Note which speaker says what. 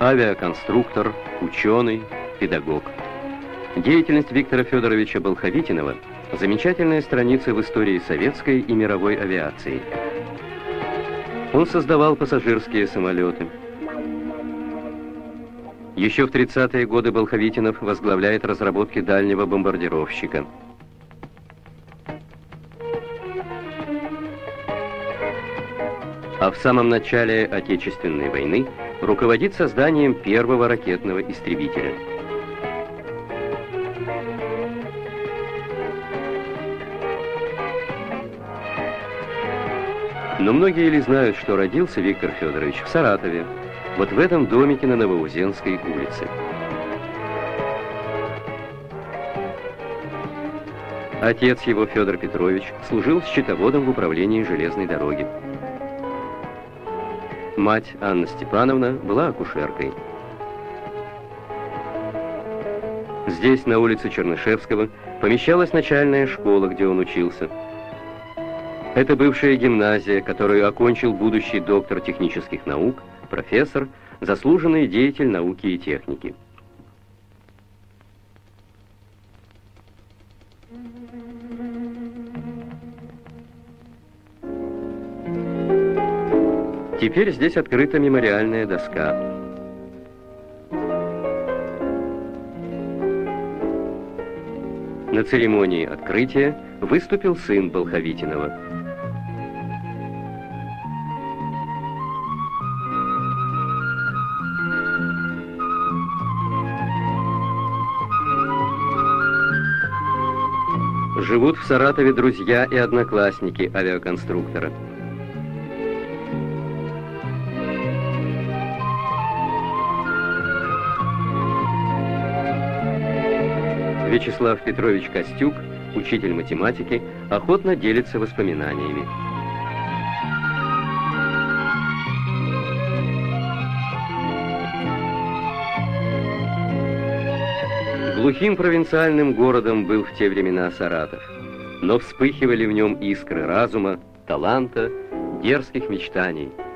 Speaker 1: авиаконструктор, ученый, педагог. Деятельность Виктора Федоровича Болховитинова – замечательная страница в истории советской и мировой авиации. Он создавал пассажирские самолеты. Еще в 30-е годы Болховитинов возглавляет разработки дальнего бомбардировщика. А в самом начале Отечественной войны руководит созданием первого ракетного истребителя – Но многие ли знают, что родился Виктор Федорович в Саратове, вот в этом домике на Новоузенской улице. Отец его, Федор Петрович, служил счетоводом в управлении железной дороги. Мать Анна Степановна была акушеркой. Здесь, на улице Чернышевского, помещалась начальная школа, где он учился – это бывшая гимназия, которую окончил будущий доктор технических наук, профессор, заслуженный деятель науки и техники. Теперь здесь открыта мемориальная доска. На церемонии открытия выступил сын Болховитинова. Живут в Саратове друзья и одноклассники авиаконструктора. Вячеслав Петрович Костюк, учитель математики, охотно делится воспоминаниями. Глухим провинциальным городом был в те времена Саратов, но вспыхивали в нем искры разума, таланта, дерзких мечтаний –